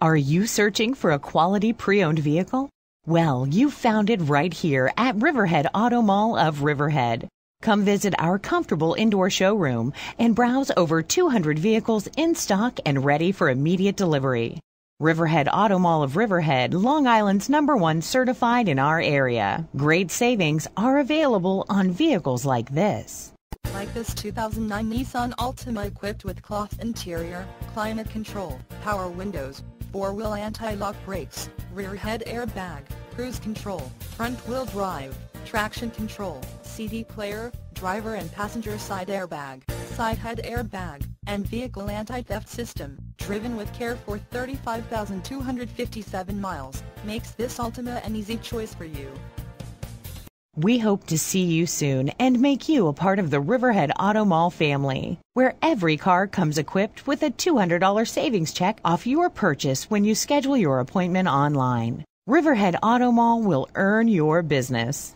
Are you searching for a quality pre owned vehicle? Well, you found it right here at Riverhead Auto Mall of Riverhead. Come visit our comfortable indoor showroom and browse over 200 vehicles in stock and ready for immediate delivery. Riverhead Auto Mall of Riverhead, Long Island's number one certified in our area. Great savings are available on vehicles like this. Like this 2009 Nissan Altima equipped with cloth interior, climate control, power windows, four-wheel anti-lock brakes, rear head airbag, cruise control, front-wheel drive, traction control, CD player, driver and passenger side airbag, side head airbag, and vehicle anti-theft system, driven with care for 35,257 miles, makes this Altima an easy choice for you. We hope to see you soon and make you a part of the Riverhead Auto Mall family, where every car comes equipped with a $200 savings check off your purchase when you schedule your appointment online. Riverhead Auto Mall will earn your business.